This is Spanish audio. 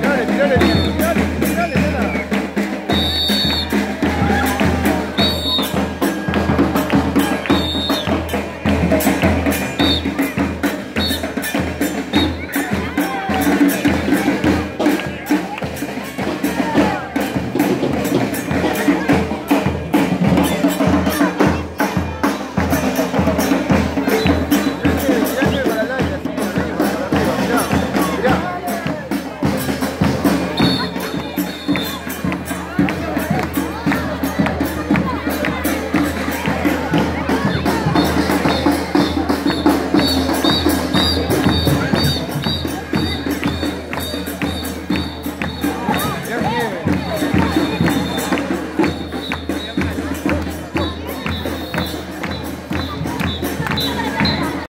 Tirale, tirale.